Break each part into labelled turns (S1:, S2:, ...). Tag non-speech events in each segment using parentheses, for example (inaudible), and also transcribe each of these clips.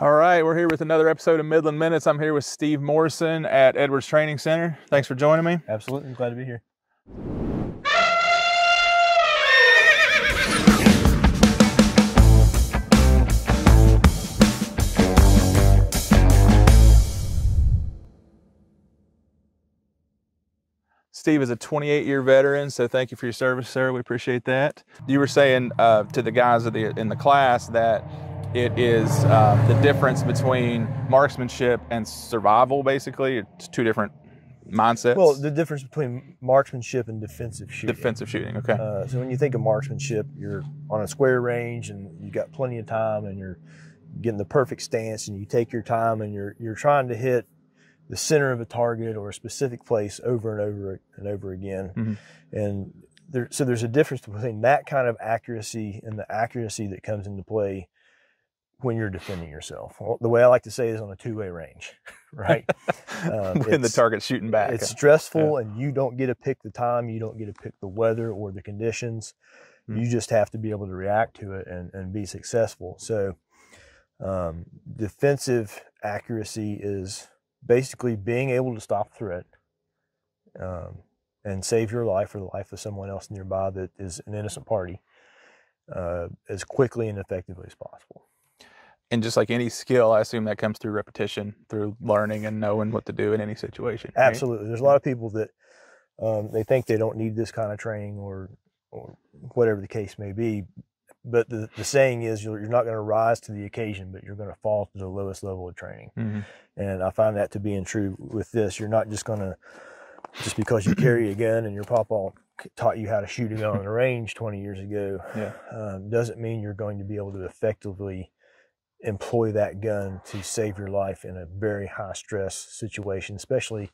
S1: All right, we're here with another episode of Midland Minutes. I'm here with Steve Morrison at Edwards Training Center. Thanks for joining me.
S2: Absolutely, glad to be here.
S1: Steve is a 28 year veteran, so thank you for your service, sir. We appreciate that. You were saying uh, to the guys the, in the class that it is uh, the difference between marksmanship and survival, basically. It's two different mindsets.
S2: Well, the difference between marksmanship and defensive shooting.
S1: Defensive shooting, okay.
S2: Uh, so when you think of marksmanship, you're on a square range and you've got plenty of time and you're getting the perfect stance and you take your time and you're you're trying to hit the center of a target or a specific place over and over and over again.
S1: Mhm.
S2: And there, so there's a difference between that kind of accuracy and the accuracy that comes into play when you're defending yourself. Well, the way I like to say it is on a two-way range, (laughs) right? (laughs) Um,
S1: when the target's shooting back.
S2: It's stressful, and you don't get to pick the time. You don't get to pick the weather or the conditions.
S1: Hmm.
S2: You just have to be able to react to it and, and be successful. So, um, defensive accuracy is basically being able to stop threat um, and save your life or the life of someone else nearby that is an innocent party uh, as quickly and effectively as possible.
S1: And just like any skill, I assume that comes through repetition, through learning and knowing what to do in any situation. right?
S2: Absolutely. There's a lot of people that um, they think they don't need this kind of training or or whatever the case may be. But the, the saying is you're, you're not going to rise to the occasion, but you're going to fall to the lowest level of training.
S1: Mhm.
S2: And I find that to being true with this. You're not just going to, just because you carry a gun and your papa taught you how to shoot a gun on the range 20 years ago,
S1: Yeah.
S2: um, doesn't mean you're going to be able to effectively employ that gun to save your life in a very high stress situation, especially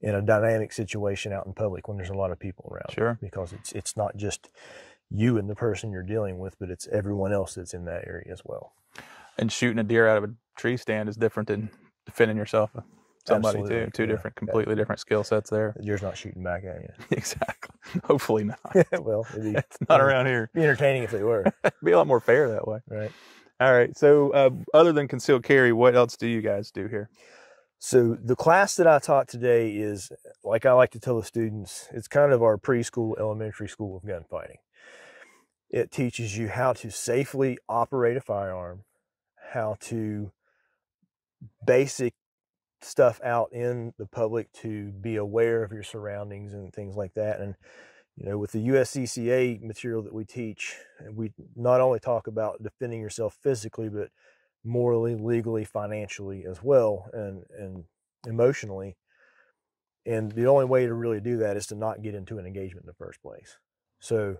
S2: in a dynamic situation out in public when there's a lot of people around.
S1: Sure.
S2: Because it's it's not just you and the person you're dealing with, but it's everyone else that's in that area as well.
S1: And shooting a deer out of a tree stand is different than defending yourself uh, somebody
S2: Absolutely.
S1: too. Two
S2: Yeah.
S1: different, completely different skill sets there.
S2: The deer's not shooting back at you. (laughs)
S1: exactly. Hopefully not. (laughs)
S2: well, it'd be,
S1: It's (laughs) not around here.
S2: be entertaining if they were,
S1: be a lot more fair that way.
S2: right?
S1: All right. So, uh, other than concealed carry, what else do you guys do here?
S2: So the class that I taught today is, like I like to tell the students, it's kind of our preschool, elementary school of gunfighting. It teaches you how to safely operate a firearm, how to basic stuff out in the public to be aware of your surroundings and things like that. And you know, with the USCCA material that we teach, we not only talk about defending yourself physically, but morally, legally, financially as well, and and emotionally. And the only way to really do that is to not get into an engagement in the first place. So,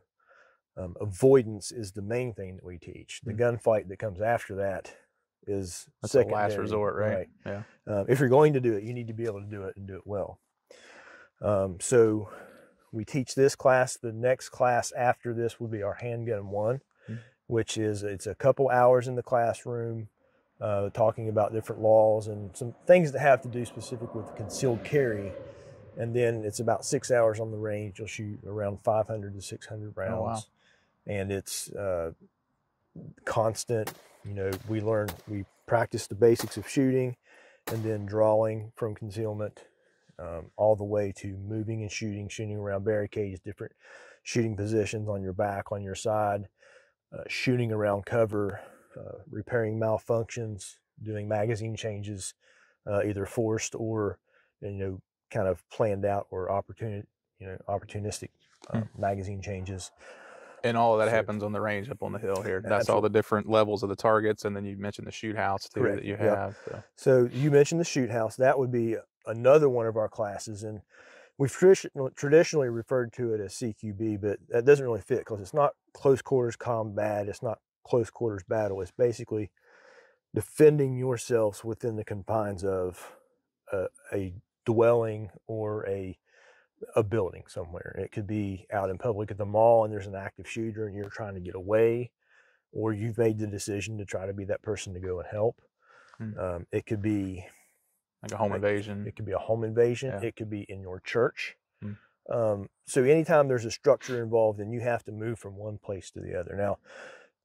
S2: um, avoidance is the main thing that we teach. The gunfight that comes after that is
S1: That's the last
S2: secondary,
S1: resort, right? Yeah.
S2: um, if you're going to do it, you need to be able to do it and do it well. Um, so we teach this class. The next class after this would be our handgun one,
S1: Mhm.
S2: which is it's a couple hours in the classroom uh, talking about different laws and some things that have to do specific with concealed carry. And then it's about six hours on the range. You'll shoot around 500 to 600 rounds.
S1: Oh, wow.
S2: And it's uh, constant. You know, we learn, we practice the basics of shooting and then drawing from concealment um, all the way to moving and shooting, shooting around barricades, different shooting positions on your back, on your side, uh, shooting around cover, uh, repairing malfunctions, doing magazine changes, uh, either forced or you know kind of planned out or opportunity, you know, opportunistic uh, magazine changes.
S1: And all of that
S2: So-
S1: happens on the range up on the hill here. That's all the different levels of the targets, and then you mentioned the shoot house too
S2: Correct,
S1: that you
S2: yep.
S1: have. So.
S2: So you mentioned the shoot house. That would be another one of our classes, and we've tradi- traditionally referred to it as CQB, but that doesn't really fit because it's not close quarters combat. It's not close quarters battle. It's basically defending yourselves within the confines of a, a dwelling or a a building somewhere. It could be out in public at the mall and there's an active shooter and you're trying to get away, or you've made the decision to try to be that person to go and help.
S1: Hmm.
S2: Um, it could be
S1: Like a home invasion.
S2: it could be a home invasion.
S1: Yeah.
S2: It could be in your church.
S1: Hmm.
S2: Um, so anytime there's a structure involved, then you have to move from one place to the other. Now,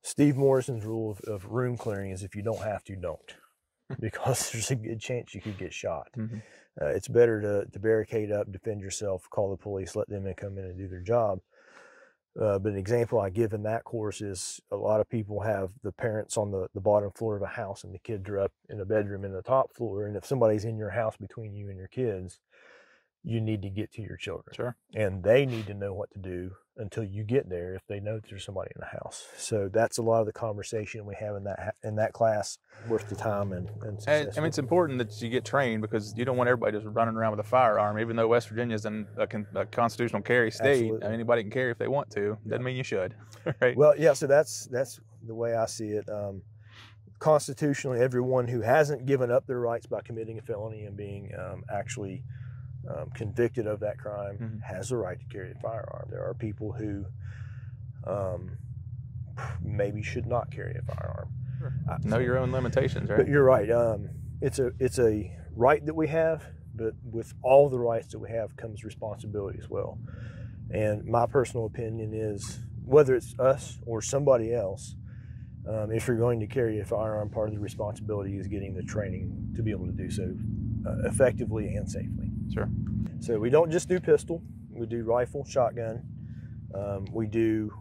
S2: Steve Morrison's rule of, of room clearing is if you don't have to, don't, (laughs) because there's a good chance you could get shot.
S1: Mhm.
S2: Uh, it's better to, to barricade up, defend yourself, call the police, let them in, come in and do their job. Uh, but an example I give in that course is a lot of people have the parents on the, the bottom floor of a house and the kids are up in a bedroom in the top floor. And if somebody's in your house between you and your kids, you need to get to your children.
S1: Sure.
S2: And they need to know what to do until you get there if they know that there's somebody in the house. So that's a lot of the conversation we have in that in that class worth the time and, and
S1: And. I mean, it's important that you get trained because you don't want everybody just running around with a firearm. Even though West Virginia is in a, con- a constitutional carry state, anybody can carry if they want to. Doesn't mean you should, (laughs) right?
S2: Well, yeah. So that's that's the way I see it. Um, constitutionally, everyone who hasn't given up their rights by committing a felony and being um, actually um, convicted of that crime
S1: Mhm.
S2: has the right to carry a firearm. There are people who um, maybe should not carry a firearm. I-
S1: know your own limitations, right?
S2: But you're right. Um, it's a it's a right that we have, but with all the rights that we have comes responsibility as well. And my personal opinion is whether it's us or somebody else, um, if you're going to carry a firearm, part of the responsibility is getting the training to be able to do so uh, effectively and safely.
S1: Sure.
S2: So we don't just do pistol; we do rifle, shotgun. Um, we do.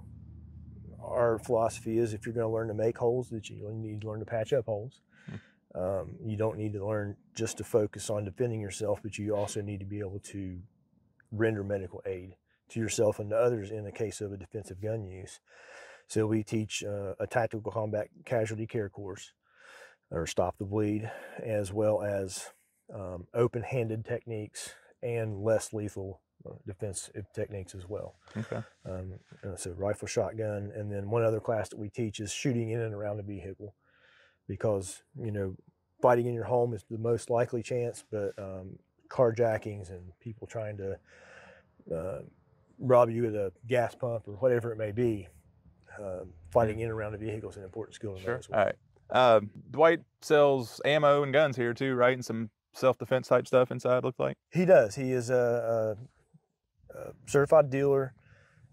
S2: Our philosophy is if you're going to learn to make holes, that you need to learn to patch up holes. Um, you don't need to learn just to focus on defending yourself, but you also need to be able to render medical aid to yourself and to others in the case of a defensive gun use. So we teach uh, a tactical combat casualty care course, or stop the bleed, as well as um, open-handed techniques and less lethal uh, defensive techniques as well.
S1: Okay.
S2: Um, uh, so rifle, shotgun, and then one other class that we teach is shooting in and around a vehicle, because you know fighting in your home is the most likely chance, but um, carjackings and people trying to uh, rob you at a gas pump or whatever it may be, um, fighting in and around a vehicle is an important skill
S1: Sure.
S2: as well.
S1: All right. Um, Dwight sells ammo and guns here too, right? And some self-defense type stuff inside. Looks like.
S2: He does. He is a, a, a certified dealer.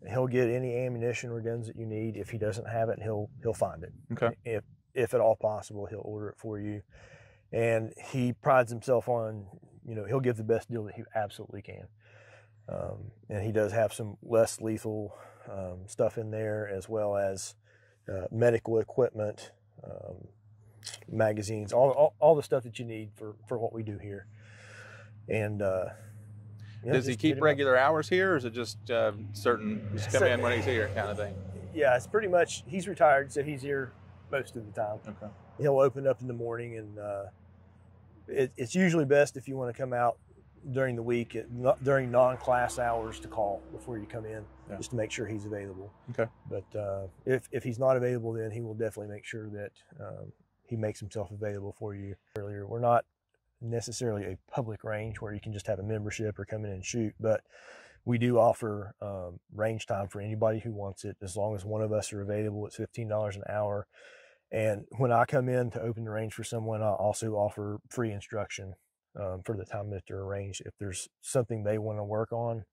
S2: He'll get any ammunition or guns that you need. If he doesn't have it, he'll he'll find it.
S1: Okay.
S2: If if at all possible, he'll order it for you. And he prides himself on, you know, he'll give the best deal that he absolutely can. Um, and he does have some less lethal um, stuff in there, as well as uh, medical equipment, um, magazines, all, all all the stuff that you need for for what we do here. And uh, yeah,
S1: Does he keep
S2: him up.
S1: regular hours here, or is it just uh, certain? Just come
S2: So-
S1: in when he's here, kind of thing.
S2: Yeah, it's pretty much. He's retired, so he's here most of the time.
S1: Okay.
S2: He'll open up in the morning, and uh, it, it's usually best if you want to come out during the week at, during non-class hours to call before you come in,
S1: Yeah.
S2: just to make sure he's available.
S1: Okay.
S2: But uh, if if he's not available, then he will definitely make sure that um, he makes himself available for you earlier. We're not necessarily a public range where you can just have a membership or come in and shoot, but we do offer um, range time for anybody who wants it. As long as one of us are available, it's fifteen dollars an hour. And when I come in to open the range for someone, I also offer free instruction um, for the time that they're arranged. If there's something they want to work on,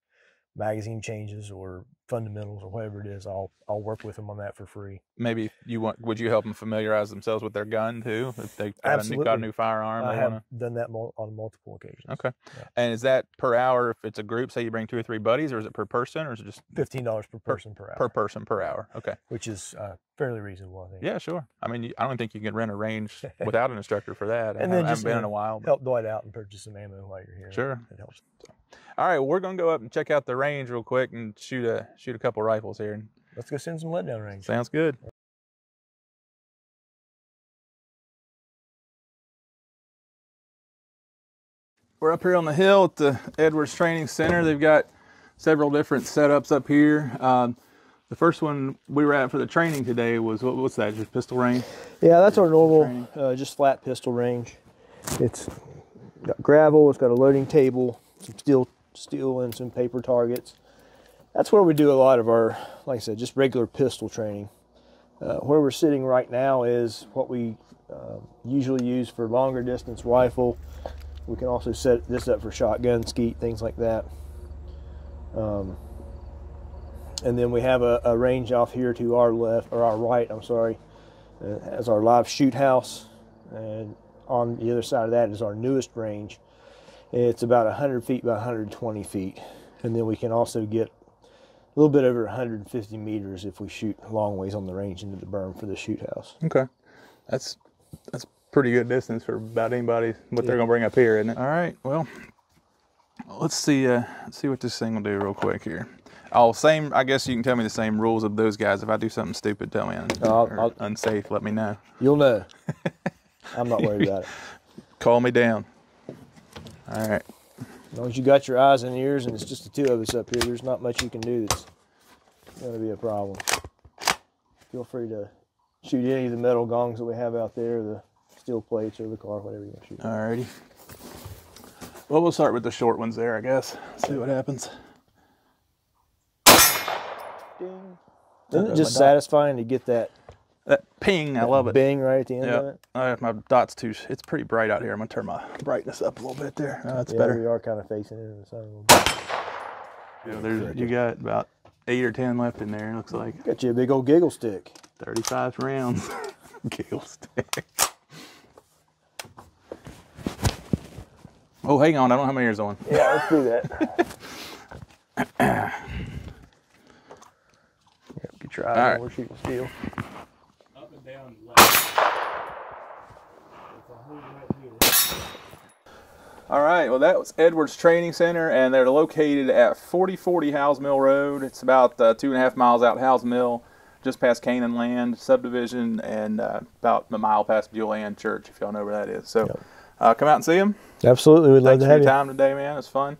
S2: magazine changes or fundamentals or whatever it is, I'll I'll work with them on that for free.
S1: Maybe you want? Would you help them familiarize themselves with their gun too? If they got, a new, got a new firearm,
S2: I have
S1: wanna...
S2: done that on multiple occasions.
S1: Okay.
S2: Yeah.
S1: And is that per hour? If it's a group, say you bring two or three buddies, or is it per person, or is it just
S2: Fifteen dollars per person per hour,
S1: per person per hour? Okay.
S2: which is uh, fairly reasonable, I think.
S1: Yeah, sure. I mean, I don't think you can rent a range (laughs) without an instructor for that.
S2: And
S1: I
S2: then
S1: haven't
S2: just,
S1: been in a while. but-
S2: Help Dwight out and purchase some ammo while you're here.
S1: Sure.
S2: it helps.
S1: All right, well, we're gonna go up and check out the range real quick and shoot a shoot a couple rifles here.
S2: Let's go send some lead down range.
S1: Sounds good. We're up here on the hill at the Edwards Training Center. They've got several different setups up here. Um, the first one we were at for the training today was what, what's that? Just pistol range.
S2: Yeah, that's our normal, uh, just flat pistol range. It's got gravel. It's got a loading table, some steel, steel, and some paper targets. That's where we do a lot of our, like I said, just regular pistol training. Uh, where we're sitting right now is what we uh, usually use for longer distance rifle. We can also set this up for shotgun, skeet, things like that. Um, and then we have a, a range off here to our left or our right. I'm sorry, uh, as our live shoot house, and on the other side of that is our newest range. It's about 100 feet by 120 feet, and then we can also get a little bit over 150 meters if we shoot long ways on the range into the berm for the shoot house.
S1: Okay, that's that's pretty good distance for about anybody what they're gonna bring up here, isn't it? All right, well, let's see. Uh, let's see what this thing will do real quick here. Oh, same. I guess you can tell me the same rules of those guys. If I do something stupid, tell me.
S2: I'll- I'll-
S1: unsafe, let me know.
S2: You'll know. (laughs) I'm not worried about it.
S1: Call me down. All right.
S2: As long as you got your eyes and ears, and it's just the two of us up here, there's not much you can do that's going to be a problem. Feel free to shoot any of the metal gongs that we have out there, the steel plates or the car, whatever you want to shoot.
S1: All righty. Well, we'll start with the short ones there, I guess. See what happens.
S2: Ding. Isn't it just satisfying to get that
S1: That ping, I love it.
S2: Bing right at the end of
S1: Yeah.
S2: it?
S1: Uh, my dot's too. It's pretty bright out here. I'm gonna turn my brightness up a little bit there. Oh, that's
S2: yeah,
S1: better.
S2: we are kind of facing into the sun a little bit.
S1: Yeah, there's, you got about eight or ten left in there. It looks like
S2: Got you a big old giggle stick.
S1: 35 rounds. (laughs) Giggle stick. Oh, hang on. I don't have my ears on.
S2: Yeah, let's do that. (laughs) (coughs) Yep, get your
S1: All
S2: on
S1: right.
S2: we're shooting steel.
S3: Up and down left.
S1: All right. Well, that was Edwards Training Center, and they're located at 4040 Howes Mill Road. It's about uh, two and a half miles out Howes Mill, just past Canaan Land subdivision, and uh, about a mile past Buell Church, if y'all know where that is. So,
S2: Yep.
S1: uh, come out and see them.
S2: Absolutely, we'd love
S1: Thanks
S2: to
S1: for
S2: have
S1: your
S2: you.
S1: time today, man. It's fun.